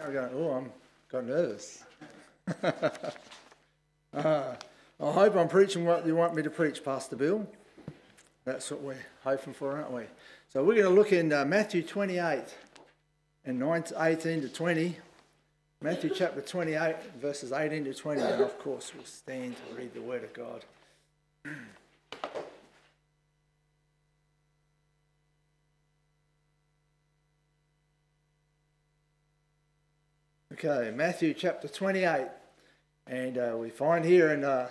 I'm going, oh, I'm got nervous. uh, I hope I'm preaching what you want me to preach, Pastor Bill. That's what we're hoping for, aren't we? So we're going to look in uh, Matthew 28 and 19, 18 to 20. Matthew chapter 28, verses 18 to 20. And of course, we'll stand to read the Word of God. Okay, Matthew chapter 28. And uh, we find here in uh,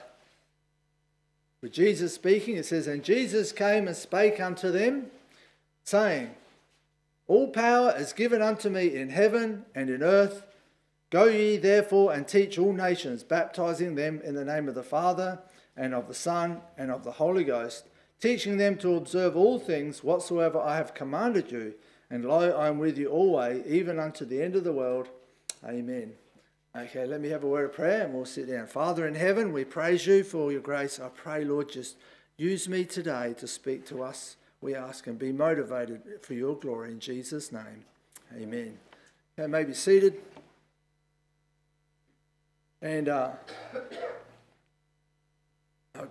with Jesus speaking, it says, And Jesus came and spake unto them, saying, All power is given unto me in heaven and in earth. Go ye therefore and teach all nations, baptizing them in the name of the Father and of the Son and of the Holy Ghost, teaching them to observe all things whatsoever I have commanded you. And lo, I am with you always, even unto the end of the world. Amen. Okay, let me have a word of prayer and we'll sit down. Father in heaven, we praise you for your grace. I pray, Lord, just use me today to speak to us. We ask and be motivated for your glory in Jesus' name. Amen. Okay, may be seated. And uh,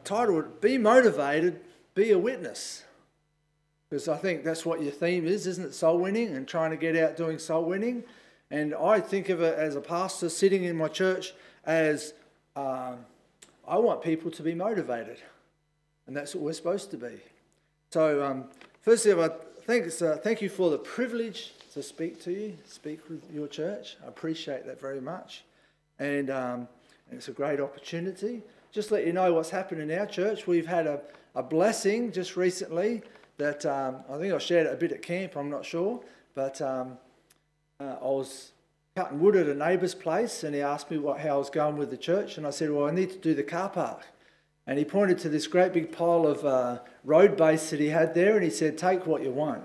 titled Be Motivated, Be a Witness. Because I think that's what your theme is, isn't it? Soul winning and trying to get out doing soul winning. And I think of it as a pastor sitting in my church as um, I want people to be motivated. And that's what we're supposed to be. So, um, firstly, I thank, uh, thank you for the privilege to speak to you, speak with your church. I appreciate that very much. And, um, it's a great opportunity. Just let you know what's happened in our church. We've had a, a blessing just recently that um, I think I shared it a bit at camp, I'm not sure. But um, uh, I was cutting wood at a neighbour's place and he asked me what, how I was going with the church. And I said, Well, I need to do the car park. And he pointed to this great big pile of uh, road base that he had there and he said, Take what you want.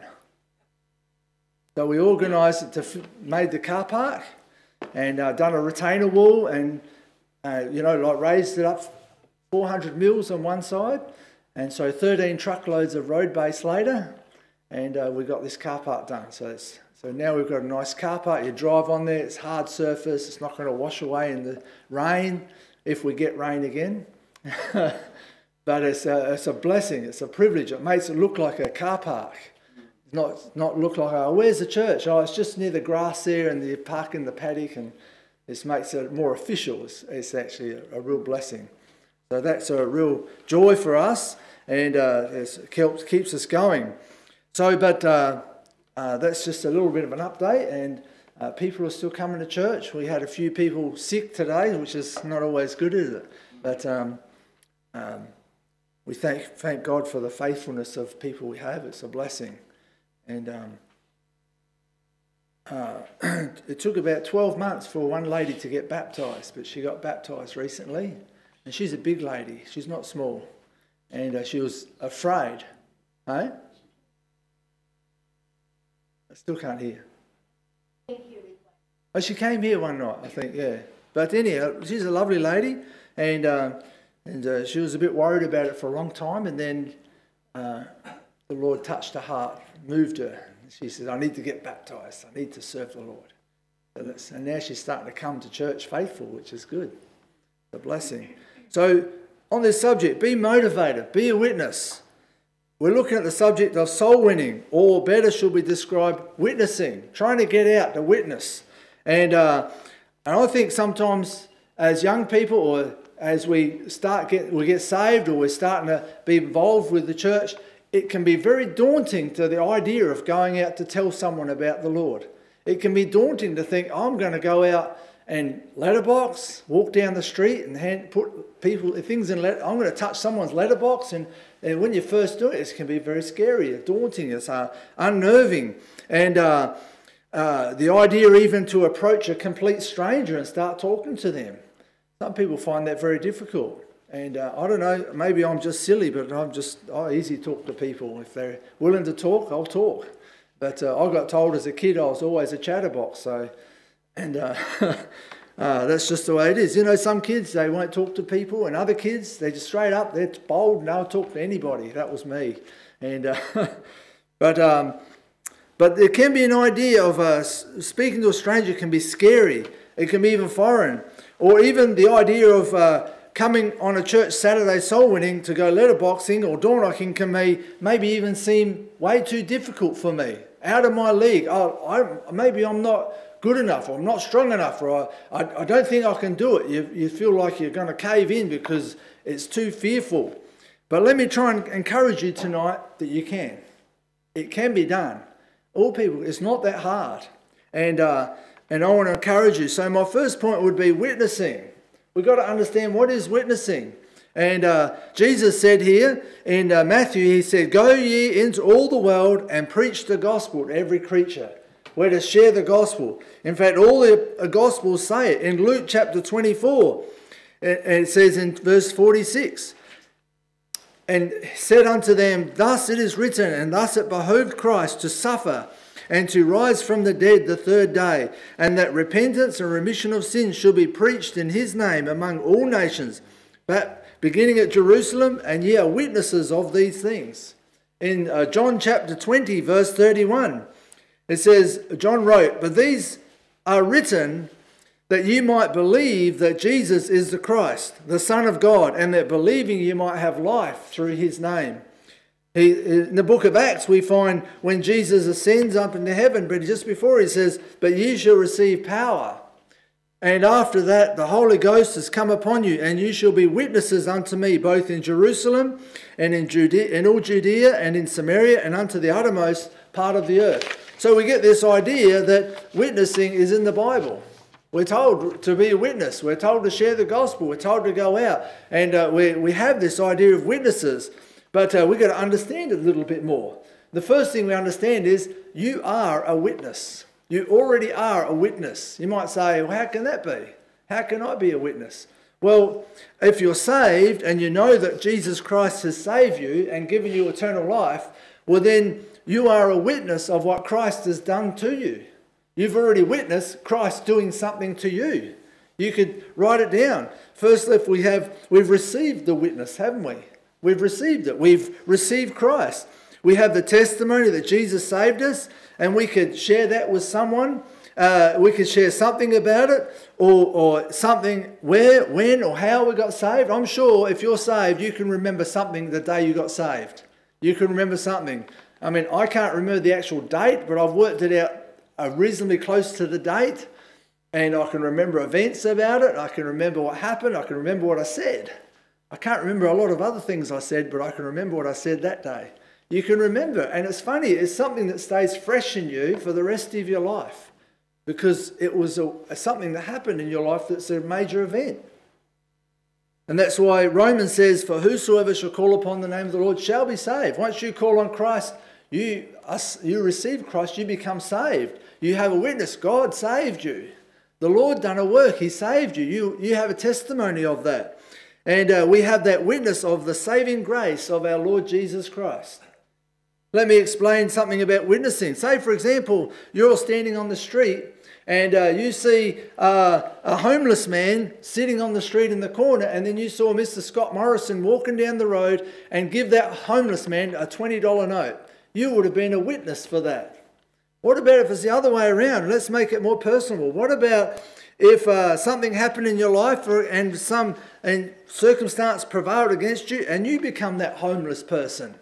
So we organised it to made the car park and uh, done a retainer wall and uh, you know like raised it up 400 mils on one side and so 13 truckloads of road base later and uh, we got this car park done so it's so now we've got a nice car park. You drive on there, it's hard surface, it's not going to wash away in the rain if we get rain again. but it's a, it's a blessing, it's a privilege. It makes it look like a car park. Not, not look like, oh, where's the church? Oh, it's just near the grass there and the park in the paddock and this makes it more official. It's, it's actually a, a, real blessing. So that's a real joy for us and uh, it keeps us going. So, but uh, uh, that's just a little bit of an update, and uh, people are still coming to church. We had a few people sick today, which is not always good, is it? But um, um, we thank thank God for the faithfulness of people we have. It's a blessing, and um, uh, it took about twelve months for one lady to get baptised, but she got baptised recently, and she's a big lady. She's not small, and uh, she was afraid, hey? I still can't hear. Oh, she came here one night, I think, yeah. But anyhow, she's a lovely lady, and uh, and uh, she was a bit worried about it for a long time, and then uh, the Lord touched her heart, moved her. She said, "I need to get baptized. I need to serve the Lord." So and now she's starting to come to church faithful, which is good. A blessing. So on this subject, be motivated, be a witness. We're looking at the subject of soul winning, or better should we describe witnessing, trying to get out to witness. And, uh, and I think sometimes as young people or as we start get we get saved or we're starting to be involved with the church, it can be very daunting to the idea of going out to tell someone about the Lord. It can be daunting to think I'm going to go out and letterbox, walk down the street and hand, put people things in. Let, I'm going to touch someone's letterbox and and when you first do it, it can be very scary, daunting, it's uh, unnerving. And uh, uh, the idea even to approach a complete stranger and start talking to them. Some people find that very difficult. And uh, I don't know, maybe I'm just silly, but I'm just I easy to talk to people. If they're willing to talk, I'll talk. But uh, I got told as a kid I was always a chatterbox. So, and uh, Uh, that's just the way it is. You know, some kids, they won't talk to people, and other kids, they're just straight up, they're bold, and they'll talk to anybody. That was me. And, uh, but um, But there can be an idea of uh, speaking to a stranger can be scary. It can be even foreign. Or even the idea of uh, coming on a church Saturday soul winning to go letterboxing or door knocking can may, maybe even seem way too difficult for me, out of my league. Oh, I, maybe I'm not good enough or I'm not strong enough or I, I, I don't think I can do it. You, you feel like you're going to cave in because it's too fearful. But let me try and encourage you tonight that you can. It can be done. All people, it's not that hard. And, uh, and I want to encourage you. So, my first point would be witnessing. We've got to understand what is witnessing. And uh, Jesus said here in uh, Matthew, He said, Go ye into all the world and preach the gospel to every creature. We're to share the gospel. In fact, all the gospels say it. In Luke chapter 24, it says in verse 46, and said unto them, Thus it is written, and thus it behoved Christ to suffer and to rise from the dead the third day, and that repentance and remission of sins should be preached in his name among all nations, but beginning at Jerusalem, and ye are witnesses of these things. In uh, John chapter 20, verse 31, it says, John wrote, But these are written that you might believe that Jesus is the Christ, the Son of God, and that believing you might have life through his name. He, in the book of Acts, we find when Jesus ascends up into heaven, but just before he says, But ye shall receive power. And after that, the Holy Ghost has come upon you, and you shall be witnesses unto me, both in Jerusalem and in, Judea, in all Judea and in Samaria and unto the uttermost part of the earth. So we get this idea that witnessing is in the Bible. We're told to be a witness. We're told to share the gospel. We're told to go out. And uh, we, we have this idea of witnesses. But uh, we've got to understand it a little bit more. The first thing we understand is you are a witness. You already are a witness. You might say, well, how can that be? How can I be a witness? Well, if you're saved and you know that Jesus Christ has saved you and given you eternal life, well, then you are a witness of what Christ has done to you. You've already witnessed Christ doing something to you. You could write it down. First, if we have, we've received the witness, haven't we? We've received it. We've received Christ. We have the testimony that Jesus saved us, and we could share that with someone. Uh, we could share something about it, or, or something where, when, or how we got saved. I'm sure if you're saved, you can remember something the day you got saved. You can remember something. I mean, I can't remember the actual date, but I've worked it out are reasonably close to the date and I can remember events about it. I can remember what happened. I can remember what I said. I can't remember a lot of other things I said, but I can remember what I said that day. You can remember, and it's funny, it's something that stays fresh in you for the rest of your life because it was a, something that happened in your life that's a major event. And that's why Romans says, For whosoever shall call upon the name of the Lord shall be saved. Once you call on Christ, you, you receive Christ, you become saved. You have a witness. God saved you. The Lord done a work. He saved you. You, you have a testimony of that. And uh, we have that witness of the saving grace of our Lord Jesus Christ. Let me explain something about witnessing. Say, for example, you're standing on the street and uh, you see uh, a homeless man sitting on the street in the corner, and then you saw Mr. Scott Morrison walking down the road and give that homeless man a $20 note. You would have been a witness for that. What about if it's the other way around? Let's make it more personal. What about if uh, something happened in your life and some and circumstance prevailed against you and you become that homeless person?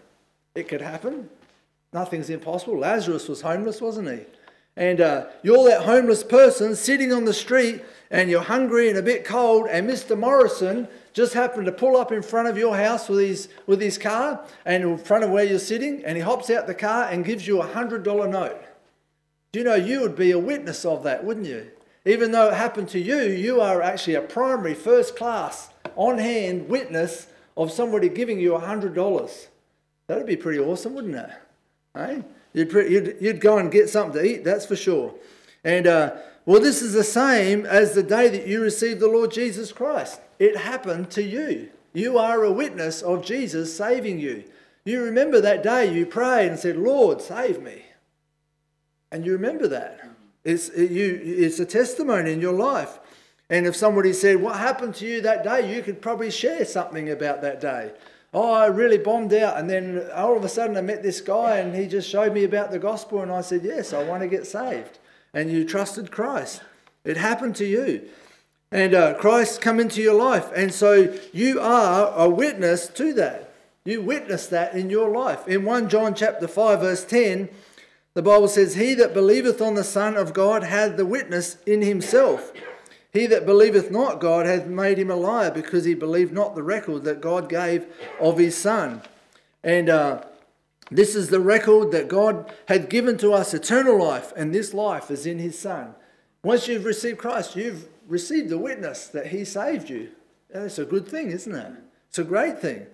It could happen. Nothing's impossible. Lazarus was homeless, wasn't he? And uh, you're that homeless person sitting on the street and you're hungry and a bit cold, and Mr. Morrison just happened to pull up in front of your house with his, with his car and in front of where you're sitting, and he hops out the car and gives you a $100 note. Do you know you would be a witness of that, wouldn't you? Even though it happened to you, you are actually a primary, first class, on hand witness of somebody giving you a $100. That'd be pretty awesome, wouldn't it? Hey? You'd, you'd, you'd go and get something to eat, that's for sure. And uh, well, this is the same as the day that you received the Lord Jesus Christ. It happened to you. You are a witness of Jesus saving you. You remember that day you prayed and said, Lord, save me. And you remember that. It's, it, you, it's a testimony in your life. And if somebody said, What happened to you that day? you could probably share something about that day. oh, I really bombed out. And then all of a sudden I met this guy and he just showed me about the gospel. And I said, yes, I want to get saved. And you trusted Christ. It happened to you. And uh, Christ come into your life. And so you are a witness to that. You witness that in your life. In 1 John chapter 5, verse 10, the Bible says, He that believeth on the Son of God hath the witness in himself. He that believeth not God hath made him a liar, because he believed not the record that God gave of his Son. And uh, this is the record that God had given to us eternal life, and this life is in his Son. Once you've received Christ, you've received the witness that he saved you. That's a good thing, isn't it? It's a great thing.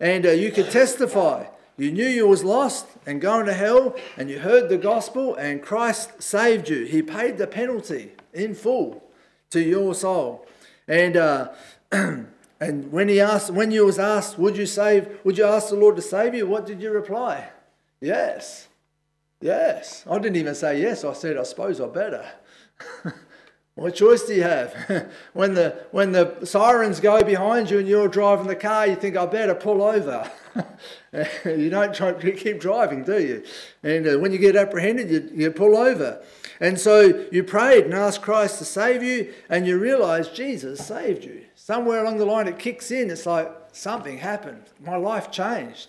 And uh, you could testify. You knew you was lost and going to hell, and you heard the gospel, and Christ saved you. He paid the penalty in full to your soul. And uh, and when he asked, when you was asked, would you save? Would you ask the Lord to save you? What did you reply? Yes, yes. I didn't even say yes. I said, I suppose I better. What choice do you have? when, the, when the sirens go behind you and you're driving the car, you think, I better pull over. you don't try keep driving, do you? And uh, when you get apprehended, you, you pull over. And so you prayed and asked Christ to save you, and you realize Jesus saved you. Somewhere along the line, it kicks in. It's like something happened. My life changed.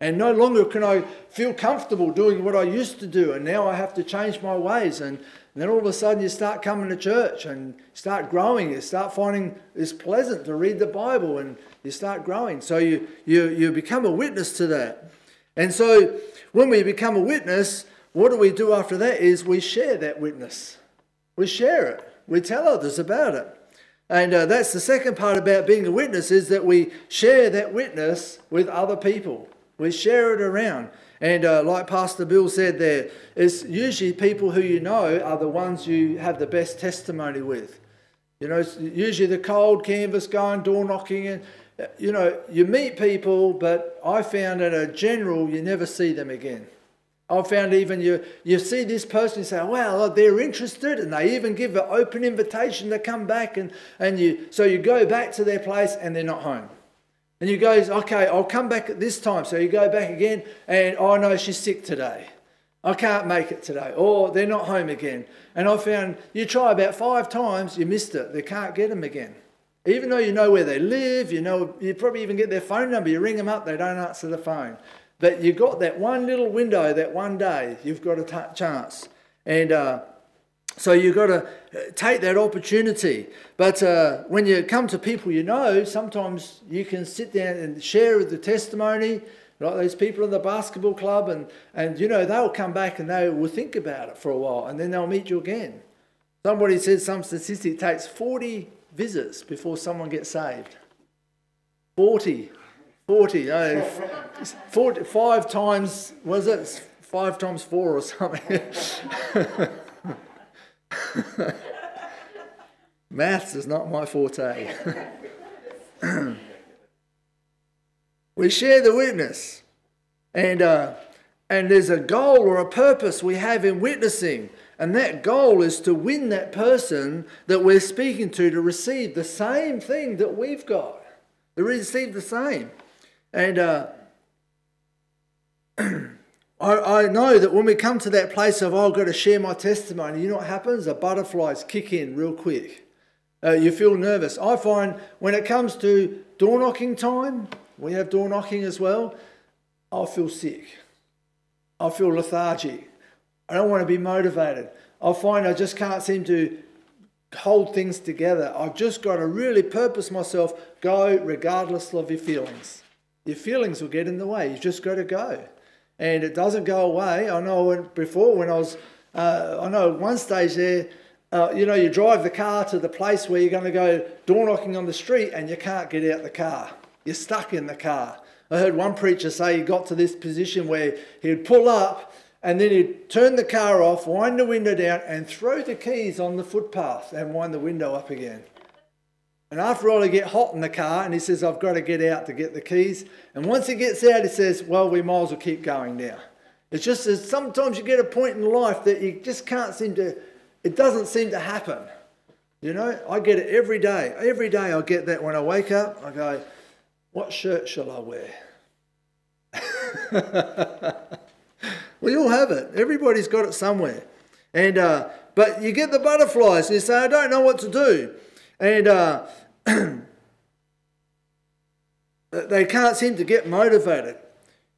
And no longer can I feel comfortable doing what I used to do, and now I have to change my ways. And and then all of a sudden you start coming to church and start growing. You start finding it's pleasant to read the Bible and you start growing. So you, you, you become a witness to that. And so when we become a witness, what do we do after that is we share that witness. We share it. We tell others about it. And uh, that's the second part about being a witness is that we share that witness with other people. We share it around. And uh, like Pastor Bill said there, it's usually people who you know are the ones you have the best testimony with. You know, it's usually the cold canvas going, door knocking, and you know, you meet people, but I found that in a general, you never see them again. I found even you you see this person you say, well, they're interested, and they even give an open invitation to come back, and, and you so you go back to their place and they're not home. And you goes, okay, I'll come back at this time. So you go back again, and oh no, she's sick today. I can't make it today. Or they're not home again. And I found you try about five times, you missed it. They can't get them again. Even though you know where they live, you know, you probably even get their phone number, you ring them up, they don't answer the phone. But you got that one little window, that one day, you've got a t- chance. And uh, so you've got to uh, take that opportunity. But uh, when you come to people you know, sometimes you can sit down and share the testimony, like those people in the basketball club, and, and you know, they'll come back and they will think about it for a while and then they'll meet you again. Somebody said some statistic takes 40 visits before someone gets saved. 40. 40. No, 40 five times, was it? Five times four or something. Maths is not my forte. we share the witness, and uh, and there's a goal or a purpose we have in witnessing, and that goal is to win that person that we're speaking to to receive the same thing that we've got, to receive the same, and. Uh, I, I know that when we come to that place of, oh, I've got to share my testimony, you know what happens? The butterflies kick in real quick. Uh, you feel nervous. I find when it comes to door knocking time, we have door knocking as well, I feel sick. I feel lethargic. I don't want to be motivated. I find I just can't seem to hold things together. I've just got to really purpose myself, go regardless of your feelings. Your feelings will get in the way. You've just got to go and it doesn't go away. I know when, before when I was, uh, I know one stage there, uh, you know, you drive the car to the place where you're going to go door knocking on the street and you can't get out the car. You're stuck in the car. I heard one preacher say he got to this position where he'd pull up and then he'd turn the car off, wind the window down, and throw the keys on the footpath and wind the window up again. And after all, he get hot in the car and he says, I've got to get out to get the keys. And once he gets out, he says, Well, we might as well keep going now. It's just that sometimes you get a point in life that you just can't seem to, it doesn't seem to happen. You know, I get it every day. Every day I get that when I wake up, I go, What shirt shall I wear? we all have it. Everybody's got it somewhere. And uh, but you get the butterflies and you say, I don't know what to do. And uh, they can't seem to get motivated.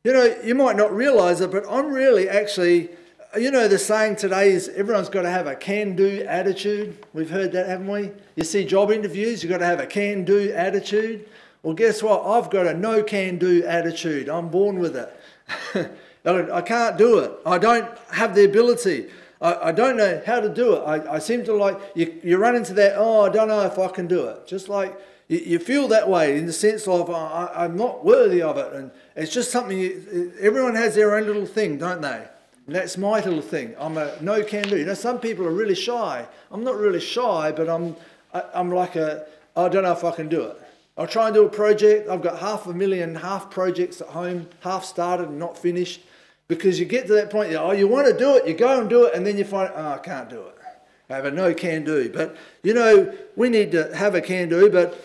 You know, you might not realize it, but I'm really actually, you know, the saying today is everyone's got to have a can do attitude. We've heard that, haven't we? You see job interviews, you've got to have a can do attitude. Well, guess what? I've got a no can do attitude. I'm born with it. I can't do it. I don't have the ability. I, I don't know how to do it. I, I seem to like, you, you run into that, oh, I don't know if I can do it. Just like you, you feel that way in the sense of, oh, I, I'm not worthy of it. And it's just something, you, everyone has their own little thing, don't they? And that's my little thing. I'm a no can do. You know, some people are really shy. I'm not really shy, but I'm, I, I'm like a, oh, I don't know if I can do it. I'll try and do a project. I've got half a million, half projects at home, half started and not finished. Because you get to that point, oh, you want to do it, you go and do it, and then you find, oh, I can't do it. I have a no can do. But, you know, we need to have a can do, but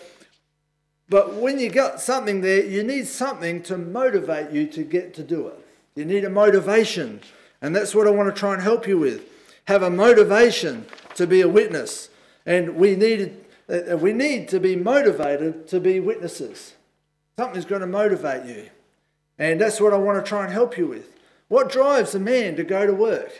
but when you got something there, you need something to motivate you to get to do it. You need a motivation. And that's what I want to try and help you with. Have a motivation to be a witness. And we need, uh, we need to be motivated to be witnesses. Something's going to motivate you. And that's what I want to try and help you with. What drives a man to go to work?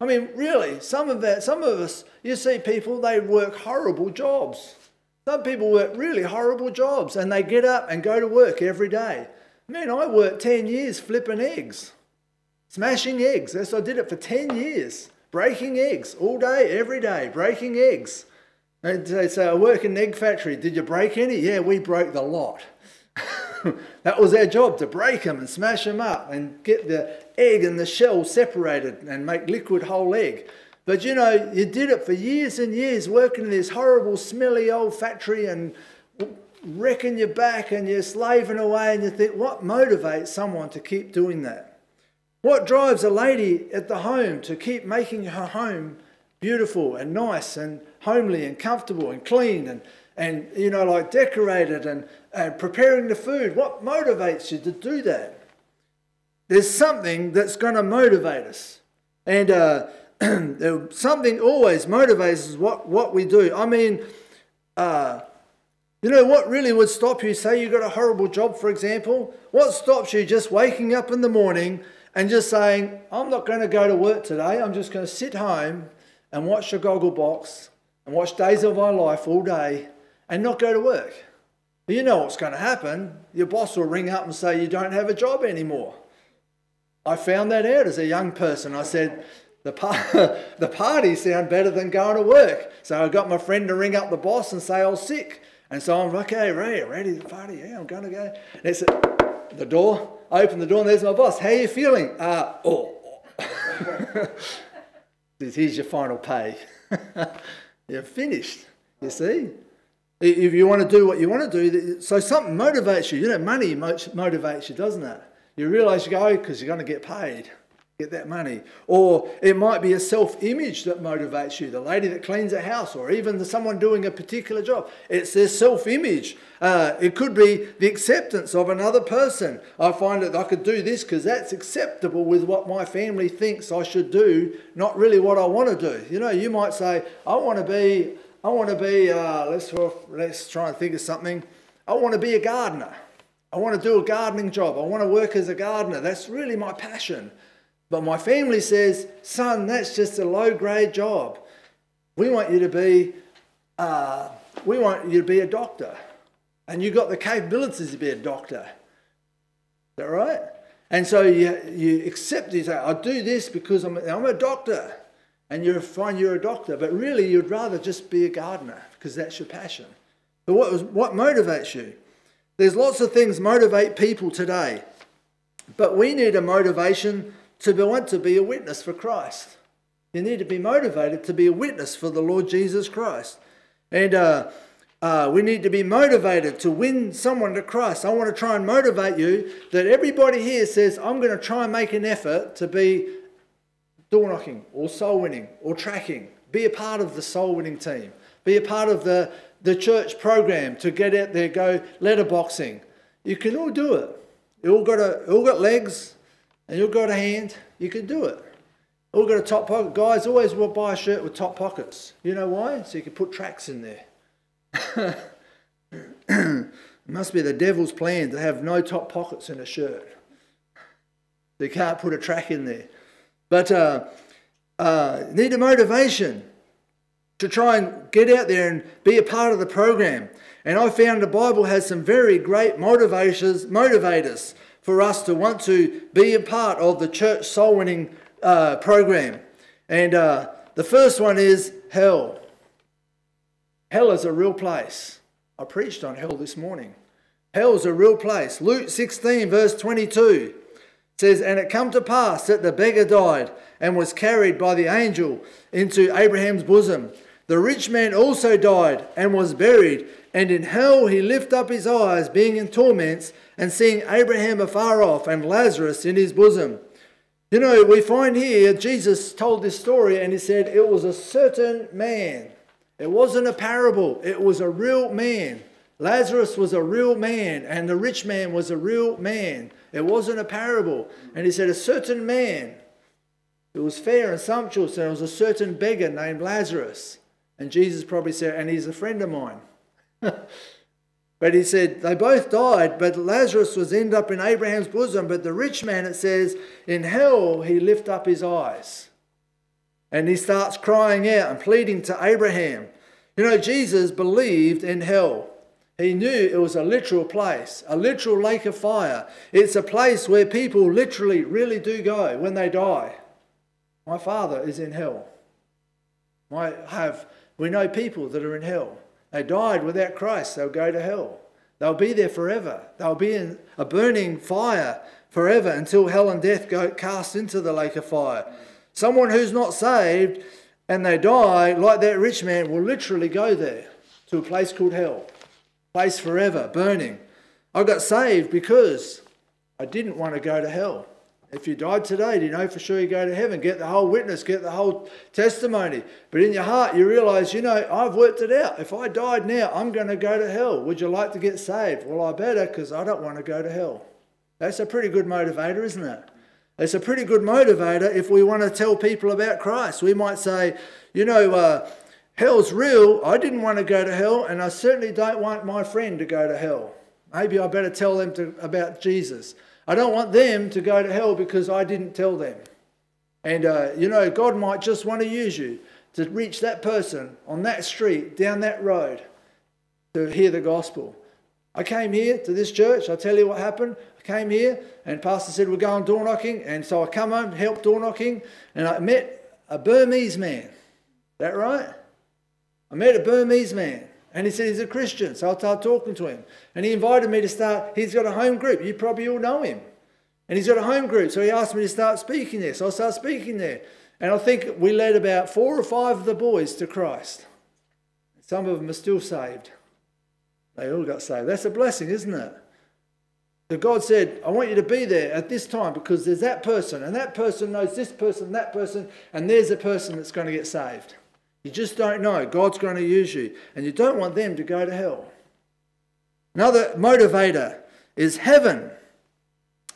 I mean, really, some of that, some of us, you see people, they work horrible jobs. Some people work really horrible jobs and they get up and go to work every day. Man, I worked 10 years flipping eggs, smashing eggs. That's I did it for 10 years, breaking eggs all day, every day, breaking eggs. And they say, I work in an egg factory. Did you break any? Yeah, we broke the lot. that was our job to break them and smash them up and get the egg and the shell separated and make liquid whole egg. But you know, you did it for years and years, working in this horrible, smelly old factory and wrecking your back and you're slaving away, and you think, what motivates someone to keep doing that? What drives a lady at the home to keep making her home beautiful and nice and homely and comfortable and clean and and you know, like decorated and, and preparing the food. What motivates you to do that? There's something that's going to motivate us. And uh, something always motivates us what, what we do. I mean, uh, you know what really would stop you? Say you got a horrible job, for example. What stops you just waking up in the morning and just saying, I'm not going to go to work today. I'm just going to sit home and watch the goggle box and watch Days of My Life all day and not go to work. You know what's going to happen. Your boss will ring up and say you don't have a job anymore. I found that out as a young person. I said, the, par- the party sound better than going to work. So I got my friend to ring up the boss and say I was sick. And so I'm okay, Ray, ready to party? Yeah, I'm going to go. And it's the door. I open the door and there's my boss. How are you feeling? Uh, oh. Here's your final pay. You're finished, you see. If you want to do what you want to do, so something motivates you. You know, money motivates you, doesn't it? You realize you go because you're going to get paid, get that money. Or it might be a self image that motivates you, the lady that cleans a house, or even the, someone doing a particular job. It's their self image. Uh, it could be the acceptance of another person. I find that I could do this because that's acceptable with what my family thinks I should do, not really what I want to do. You know, you might say, I want to be I want to be, uh, let's, let's try and think of something. I want to be a gardener. I want to do a gardening job. I want to work as a gardener. That's really my passion. But my family says, son, that's just a low grade job. We want you to be, uh, we want you to be a doctor. And you've got the capabilities to be a doctor. Is that right? And so you, you accept this. I do this because I'm, I'm a doctor and you find you're a doctor, but really you'd rather just be a gardener because that's your passion. But what, was, what motivates you? There's lots of things motivate people today, but we need a motivation to be, want to be a witness for Christ. You need to be motivated to be a witness for the Lord Jesus Christ. And uh, uh, we need to be motivated to win someone to Christ. I want to try and motivate you that everybody here says, I'm going to try and make an effort to be door knocking or soul winning or tracking. Be a part of the soul winning team. Be a part of the, the church program to get out there, go letterboxing. You can all do it. You all got a, all got legs, and you all got a hand. You can do it. All got a top pocket. Guys always will buy a shirt with top pockets. You know why? So you can put tracks in there. must be the devil's plan to have no top pockets in a shirt. They can't put a track in there. But uh, uh, need a motivation to try and get out there and be a part of the program. And I found the Bible has some very great motivators, motivators for us to want to be a part of the church soul winning uh, program. And uh, the first one is hell. Hell is a real place. I preached on hell this morning. Hell is a real place. Luke 16, verse 22 says, And it come to pass that the beggar died and was carried by the angel into Abraham's bosom. The rich man also died and was buried, and in hell he lift up his eyes, being in torments, and seeing Abraham afar off and Lazarus in his bosom. You know, we find here Jesus told this story and he said it was a certain man. It wasn't a parable, it was a real man. Lazarus was a real man and the rich man was a real man. It wasn't a parable. And he said, A certain man it was fair and sumptuous, and it was a certain beggar named Lazarus. And Jesus probably said, And he's a friend of mine. But he said they both died, but Lazarus was end up in Abraham's bosom. But the rich man, it says, in hell he lift up his eyes. And he starts crying out and pleading to Abraham. You know, Jesus believed in hell. He knew it was a literal place, a literal lake of fire. It's a place where people literally really do go when they die. My father is in hell. Have we know people that are in hell. They died without Christ, they'll go to hell. They'll be there forever. They'll be in a burning fire forever until hell and death go cast into the lake of fire. Someone who's not saved and they die, like that rich man, will literally go there to a place called hell. Place forever, burning. I got saved because I didn't want to go to hell. If you died today, do you know for sure you go to heaven? Get the whole witness, get the whole testimony. But in your heart, you realize, you know, I've worked it out. If I died now, I'm going to go to hell. Would you like to get saved? Well, I better because I don't want to go to hell. That's a pretty good motivator, isn't it? It's a pretty good motivator if we want to tell people about Christ. We might say, you know, uh, hell's real. I didn't want to go to hell, and I certainly don't want my friend to go to hell. Maybe I better tell them to, about Jesus. I don't want them to go to hell because I didn't tell them. And, uh, you know, God might just want to use you to reach that person on that street, down that road, to hear the gospel. I came here to this church. I'll tell you what happened. I came here, and Pastor said we're going door knocking. And so I come home, help door knocking, and I met a Burmese man. That right? I met a Burmese man. And he said he's a Christian. So I started talking to him. And he invited me to start, he's got a home group. You probably all know him. And he's got a home group. So he asked me to start speaking there. So I started speaking there. And I think we led about four or five of the boys to Christ. Some of them are still saved. They all got saved. That's a blessing, isn't it? So God said, I want you to be there at this time because there's that person, and that person knows this person, that person, and there's a person that's going to get saved. You just don't know. God's going to use you, and you don't want them to go to hell. Another motivator is heaven.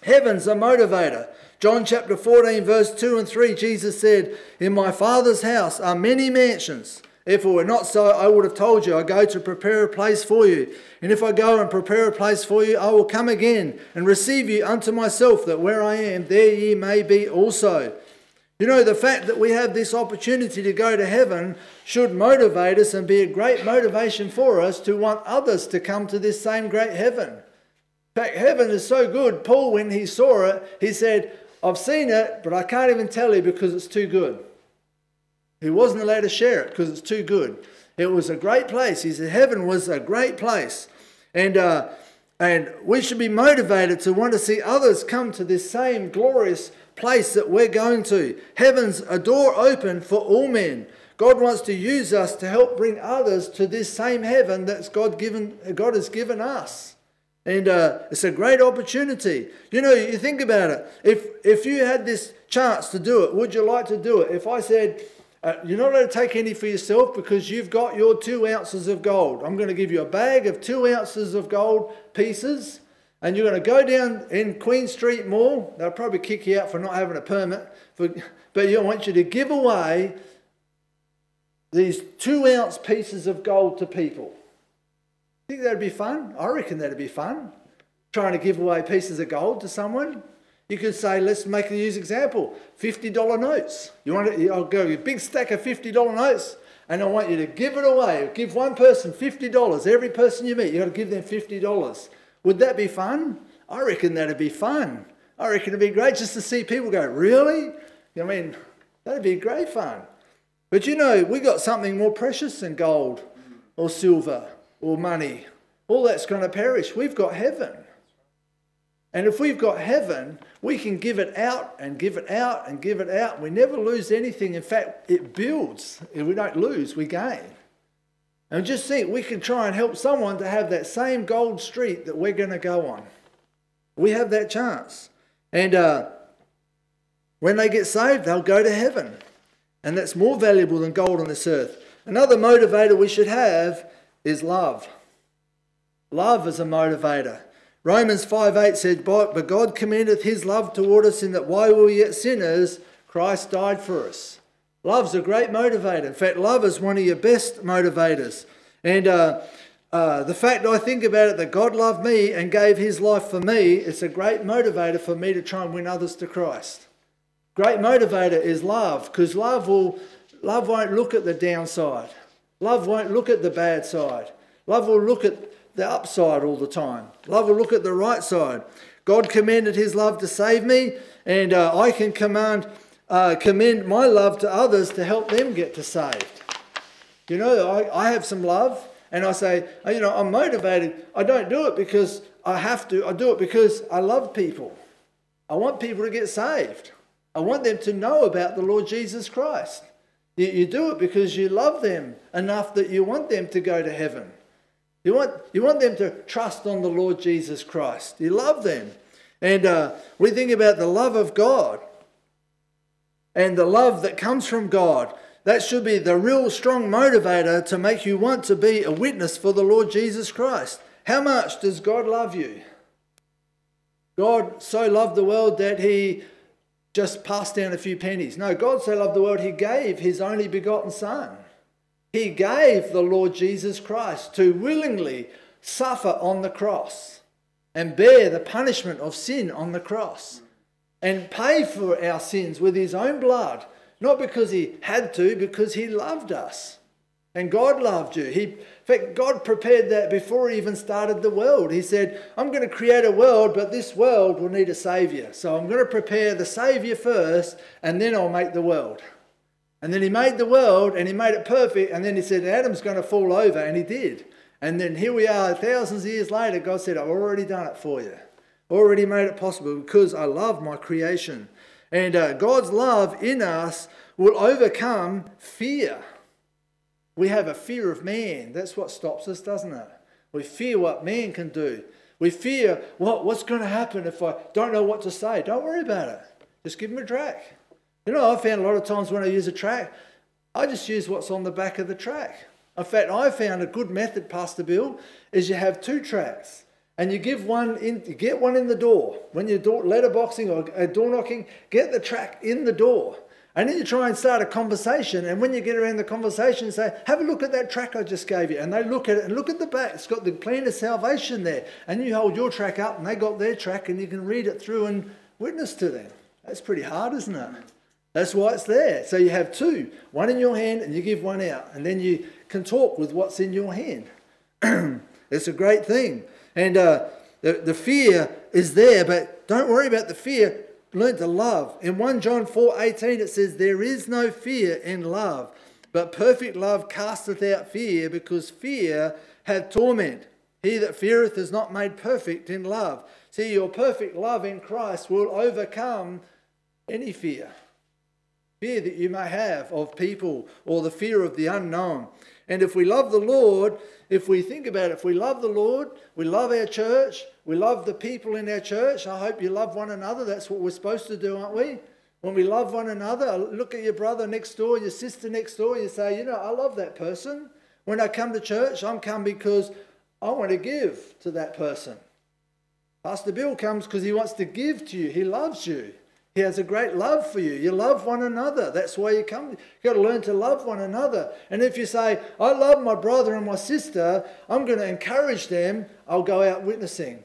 Heaven's a motivator. John chapter 14, verse 2 and 3, Jesus said, In my Father's house are many mansions. If it were not so, I would have told you, I go to prepare a place for you. And if I go and prepare a place for you, I will come again and receive you unto myself, that where I am, there ye may be also. You know, the fact that we have this opportunity to go to heaven should motivate us and be a great motivation for us to want others to come to this same great heaven. In fact, heaven is so good. Paul, when he saw it, he said, I've seen it, but I can't even tell you because it's too good. He wasn't allowed to share it because it's too good. It was a great place. He said, Heaven was a great place. And, uh, and we should be motivated to want to see others come to this same glorious place that we're going to. Heaven's a door open for all men. God wants to use us to help bring others to this same heaven that God given God has given us. And uh, it's a great opportunity. You know, you think about it. If if you had this chance to do it, would you like to do it? If I said, uh, you're not allowed to take any for yourself because you've got your two ounces of gold. I'm going to give you a bag of two ounces of gold pieces and you're going to go down in Queen Street Mall, they'll probably kick you out for not having a permit, for, but you want you to give away these two ounce pieces of gold to people. Think that'd be fun? I reckon that'd be fun. Trying to give away pieces of gold to someone. You could say, let's make a use example $50 notes. You want to, I'll go a big stack of $50 notes and I want you to give it away. Give one person $50. Every person you meet, you've got to give them $50. Would that be fun? I reckon that'd be fun. I reckon it'd be great just to see people go, really? I mean, that'd be great fun. But you know, we got something more precious than gold or silver or money. All that's going to perish. We've got heaven. And if we've got heaven, we can give it out and give it out and give it out. We never lose anything. In fact, it builds. If we don't lose, we gain. And just think, we can try and help someone to have that same gold street that we're going to go on. We have that chance. And uh, when they get saved, they'll go to heaven. And that's more valuable than gold on this earth. Another motivator we should have is love. Love is a motivator. Romans 5 8 said, But God commendeth his love toward us in that while we were yet sinners, Christ died for us. Love's a great motivator. In fact, love is one of your best motivators. And uh, uh, the fact I think about it that God loved me and gave his life for me, it's a great motivator for me to try and win others to Christ. Great motivator is love, because love will love won't look at the downside. Love won't look at the bad side. Love will look at the upside all the time. Love will look at the right side. God commanded his love to save me, and uh, I can command, uh, commend my love to others to help them get to saved. You know, I, I have some love, and I say, uh, you know, I'm motivated. I don't do it because I have to, I do it because I love people. I want people to get saved. I want them to know about the Lord Jesus Christ. You, you do it because you love them enough that you want them to go to heaven. You want, you want them to trust on the Lord Jesus Christ. You love them. And uh, we think about the love of God and the love that comes from God. That should be the real strong motivator to make you want to be a witness for the Lord Jesus Christ. How much does God love you? God so loved the world that he just passed down a few pennies. No, God so loved the world, he gave his only begotten Son. He gave the Lord Jesus Christ to willingly suffer on the cross and bear the punishment of sin on the cross and pay for our sins with his own blood, not because he had to, because he loved us. And God loved you. He, in fact, God prepared that before he even started the world. He said, I'm going to create a world, but this world will need a Savior. So I'm going to prepare the Savior first, and then I'll make the world. And then he made the world and he made it perfect. And then he said, Adam's going to fall over. And he did. And then here we are, thousands of years later, God said, I've already done it for you. Already made it possible because I love my creation. And uh, God's love in us will overcome fear. We have a fear of man. That's what stops us, doesn't it? We fear what man can do. We fear what, what's going to happen if I don't know what to say. Don't worry about it. Just give him a track. You know, I found a lot of times when I use a track, I just use what's on the back of the track. In fact, I found a good method, Pastor Bill, is you have two tracks and you give one in, you get one in the door. When you're door, letterboxing or uh, door knocking, get the track in the door. And then you try and start a conversation. And when you get around the conversation, say, have a look at that track I just gave you. And they look at it and look at the back. It's got the plan of salvation there. And you hold your track up and they got their track and you can read it through and witness to them. That's pretty hard, isn't it? That's why it's there. So you have two, one in your hand and you give one out. And then you can talk with what's in your hand. it's a great thing. And uh, the, the fear is there, but don't worry about the fear. Learn to love. In 1 John 4 18, it says, There is no fear in love, but perfect love casteth out fear, because fear hath torment. He that feareth is not made perfect in love. See, your perfect love in Christ will overcome any fear fear that you may have of people or the fear of the unknown. And if we love the Lord, if we think about it, if we love the Lord, we love our church, we love the people in our church. I hope you love one another. That's what we're supposed to do, aren't we? When we love one another, look at your brother next door, your sister next door, you say, you know, I love that person. When I come to church, I'm come because I want to give to that person. Pastor Bill comes because he wants to give to you. He loves you. He has a great love for you. You love one another. That's why you come. You've got to learn to love one another. And if you say, I love my brother and my sister, I'm going to encourage them, I'll go out witnessing.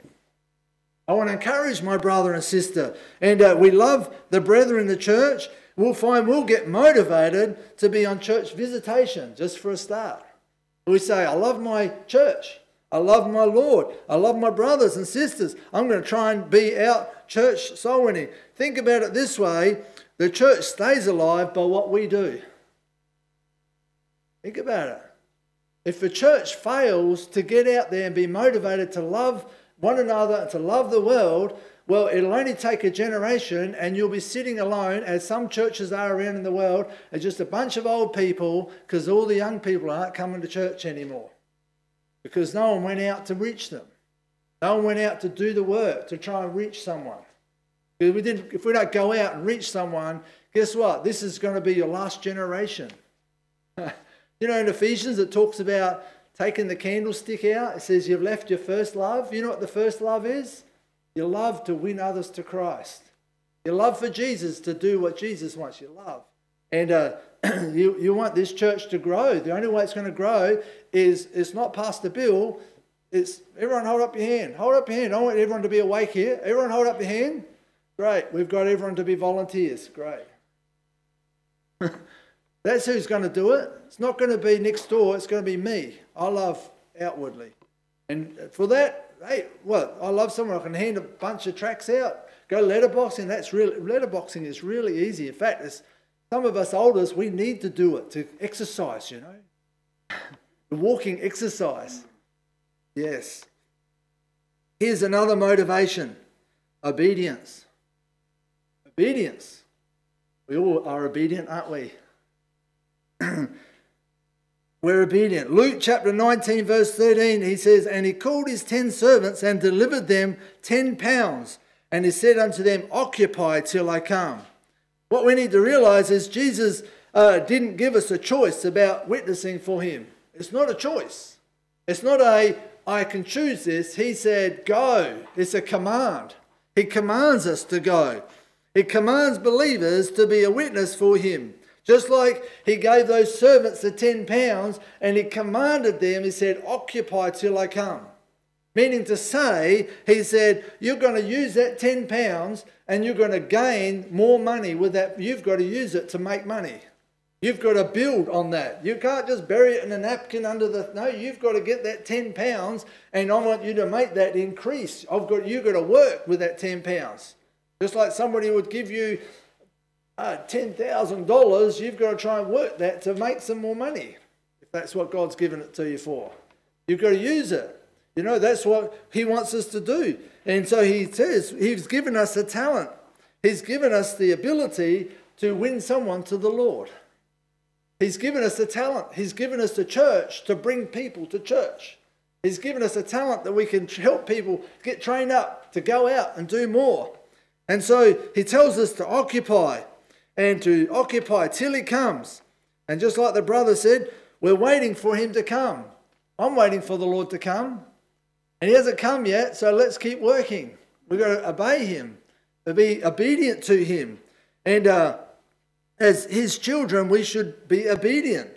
I want to encourage my brother and sister. And uh, we love the brethren in the church. We'll find we'll get motivated to be on church visitation just for a start. We say, I love my church. I love my Lord. I love my brothers and sisters. I'm going to try and be out church winning. Think about it this way the church stays alive by what we do. Think about it. If the church fails to get out there and be motivated to love one another and to love the world, well, it'll only take a generation and you'll be sitting alone, as some churches are around in the world, as just a bunch of old people because all the young people aren't coming to church anymore because no one went out to reach them. No one went out to do the work to try and reach someone. If we, didn't, if we don't go out and reach someone, guess what? This is going to be your last generation. you know, in Ephesians, it talks about taking the candlestick out. It says you've left your first love. You know what the first love is? Your love to win others to Christ. Your love for Jesus to do what Jesus wants. Your love. And uh, you, you want this church to grow. The only way it's going to grow is it's not Pastor Bill. It's everyone hold up your hand. Hold up your hand. I want everyone to be awake here. Everyone hold up your hand. Great. We've got everyone to be volunteers. Great. That's who's going to do it. It's not going to be next door. It's going to be me. I love outwardly. And for that, hey, well, I love someone I can hand a bunch of tracts out. Go letterboxing. That's really letterboxing is really easy. In fact, it's some of us olders, we need to do it to exercise, you know. The walking exercise. Yes. Here's another motivation obedience. Obedience. We all are obedient, aren't we? We're obedient. Luke chapter 19, verse 13, he says, And he called his ten servants and delivered them ten pounds. And he said unto them, Occupy till I come. What we need to realize is Jesus uh, didn't give us a choice about witnessing for him. It's not a choice. It's not a, I can choose this. He said, go. It's a command. He commands us to go. He commands believers to be a witness for him. Just like he gave those servants the 10 pounds and he commanded them, he said, Occupy till I come. Meaning to say, he said, You're going to use that 10 pounds and you're going to gain more money with that. You've got to use it to make money. You've got to build on that. You can't just bury it in a napkin under the. No, you've got to get that 10 pounds, and I want you to make that increase. I've got you've got to work with that 10 pounds. Just like somebody would give you uh, $10,000, you've got to try and work that to make some more money, if that's what God's given it to you for. You've got to use it. You know, that's what He wants us to do. And so He says He's given us a talent, He's given us the ability to win someone to the Lord. He's given us a talent. He's given us a church to bring people to church. He's given us a talent that we can help people get trained up to go out and do more. And so he tells us to occupy and to occupy till he comes. And just like the brother said, we're waiting for him to come. I'm waiting for the Lord to come. And he hasn't come yet, so let's keep working. We've got to obey him, to be obedient to him. And uh, as his children, we should be obedient.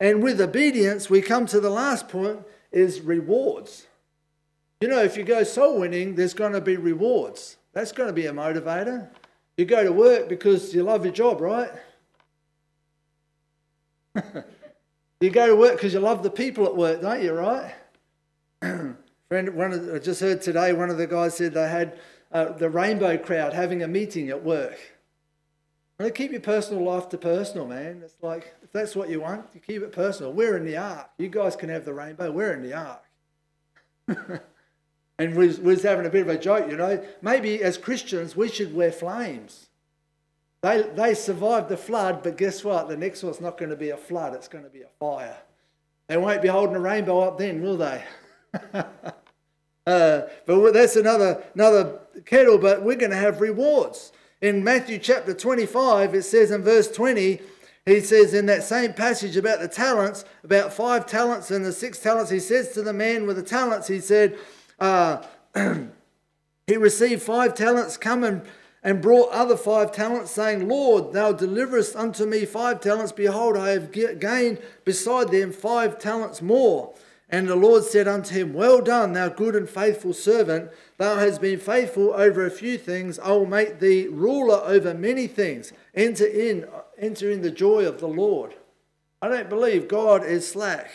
And with obedience, we come to the last point is rewards. You know, if you go soul winning, there's going to be rewards. That's going to be a motivator. You go to work because you love your job, right? you go to work because you love the people at work, don't you, right? Friend, one of, I just heard today one of the guys said they had uh, the rainbow crowd having a meeting at work. And keep your personal life to personal, man. It's like, if that's what you want, you keep it personal. We're in the ark. You guys can have the rainbow. We're in the ark. and we was having a bit of a joke, you know. Maybe as Christians, we should wear flames. They, they survived the flood, but guess what? The next one's not going to be a flood, it's going to be a fire. They won't be holding a rainbow up then, will they? uh, but that's another, another kettle, but we're going to have rewards. In Matthew chapter 25, it says in verse 20, he says in that same passage about the talents, about five talents and the six talents, he says to the man with the talents, he said, uh, He received five talents, come and, and brought other five talents, saying, Lord, thou deliverest unto me five talents. Behold, I have gained beside them five talents more. And the Lord said unto him, Well done, thou good and faithful servant. Thou hast been faithful over a few things. I will make thee ruler over many things. Enter in, enter in the joy of the Lord. I don't believe God is slack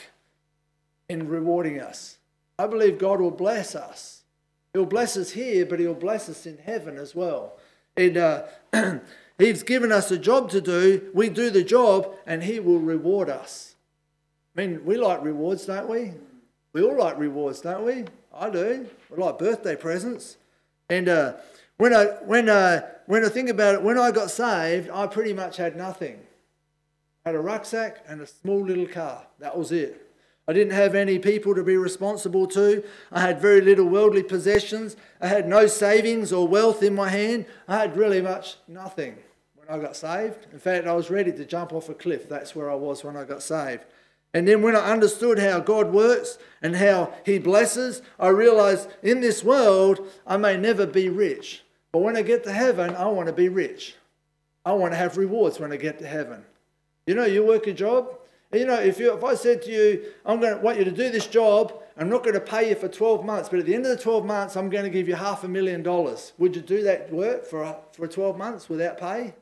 in rewarding us. I believe God will bless us. He'll bless us here, but He'll bless us in heaven as well. And uh, He's given us a job to do. We do the job, and He will reward us. I mean, we like rewards, don't we? We all like rewards, don't we? I do. We like birthday presents. And uh, when I when uh, when I think about it, when I got saved, I pretty much had nothing. I had a rucksack and a small little car. That was it. I didn't have any people to be responsible to. I had very little worldly possessions. I had no savings or wealth in my hand. I had really much nothing when I got saved. In fact, I was ready to jump off a cliff. That's where I was when I got saved. And then when I understood how God works and how He blesses, I realized in this world I may never be rich. But when I get to heaven, I want to be rich. I want to have rewards when I get to heaven. You know, you work a job. You know, if, you, if I said to you, I'm going to want you to do this job, I'm not going to pay you for 12 months, but at the end of the 12 months, I'm going to give you half a million dollars. Would you do that work for, for 12 months without pay?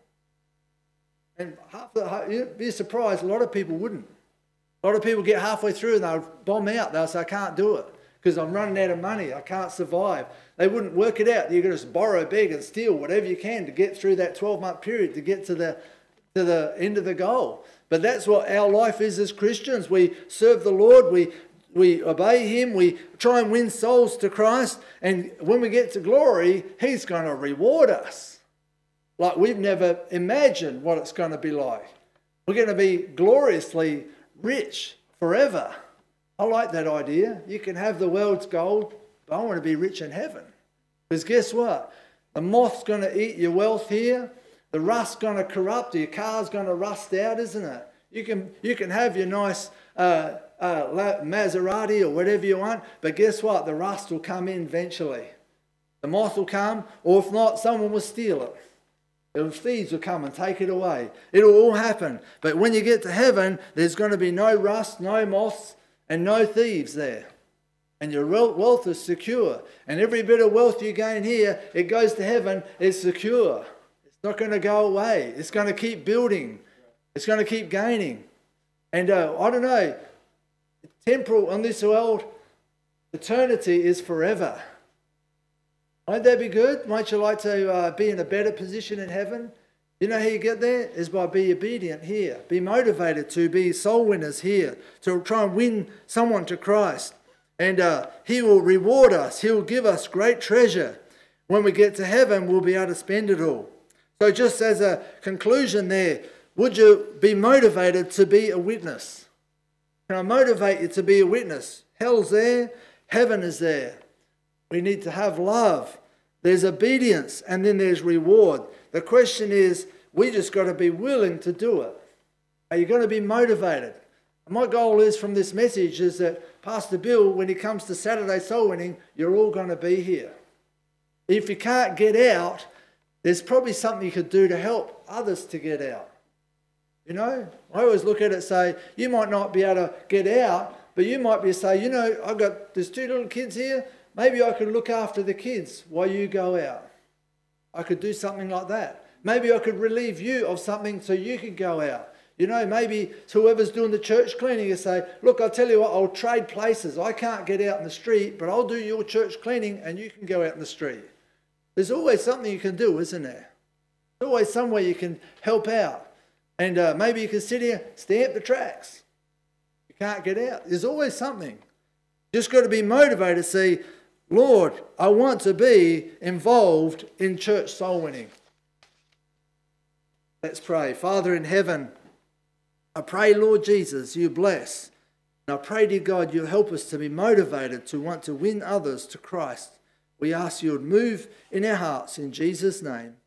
And half the, you'd be surprised, a lot of people wouldn't. A lot of people get halfway through and they'll bomb out. They'll say, I can't do it because I'm running out of money. I can't survive. They wouldn't work it out. You're going to borrow, beg, and steal whatever you can to get through that 12 month period to get to the, to the end of the goal. But that's what our life is as Christians. We serve the Lord, we, we obey Him, we try and win souls to Christ, and when we get to glory, He's going to reward us like we've never imagined what it's going to be like. We're going to be gloriously rich forever. I like that idea. You can have the world's gold, but I want to be rich in heaven. Because guess what? The moth's going to eat your wealth here. The rust's going to corrupt. Your car's going to rust out, isn't it? You can, you can have your nice uh, uh, Maserati or whatever you want, but guess what? The rust will come in eventually. The moth will come, or if not, someone will steal it. The thieves will come and take it away. It'll all happen. But when you get to heaven, there's going to be no rust, no moths, and no thieves there. And your wealth is secure. And every bit of wealth you gain here, it goes to heaven, it's secure. It's not going to go away. It's going to keep building. It's going to keep gaining. And uh, I don't know, temporal on this world, eternity is forever. Won't that be good? Won't you like to uh, be in a better position in heaven? You know how you get there? Is by be obedient here. Be motivated to be soul winners here, to try and win someone to Christ. And uh, He will reward us, He will give us great treasure. When we get to heaven, we'll be able to spend it all. So, just as a conclusion there, would you be motivated to be a witness? Can I motivate you to be a witness? Hell's there, heaven is there. We need to have love. There's obedience and then there's reward. The question is, we just got to be willing to do it. Are you going to be motivated? My goal is from this message is that Pastor Bill, when he comes to Saturday soul winning, you're all going to be here. If you can't get out, there's probably something you could do to help others to get out. You know, I always look at it say, you might not be able to get out, but you might be say, you know, I've got there's two little kids here. Maybe I could look after the kids while you go out. I could do something like that. Maybe I could relieve you of something so you could go out. You know, maybe whoever's doing the church cleaning, you say, Look, I'll tell you what, I'll trade places. I can't get out in the street, but I'll do your church cleaning and you can go out in the street. There's always something you can do, isn't there? There's always somewhere you can help out. And uh, maybe you can sit here, stamp the tracts. You can't get out. There's always something. Just got to be motivated to see Lord, I want to be involved in church soul winning. Let's pray. Father in heaven, I pray, Lord Jesus, you bless. And I pray, dear God, you help us to be motivated to want to win others to Christ. We ask you to move in our hearts in Jesus' name.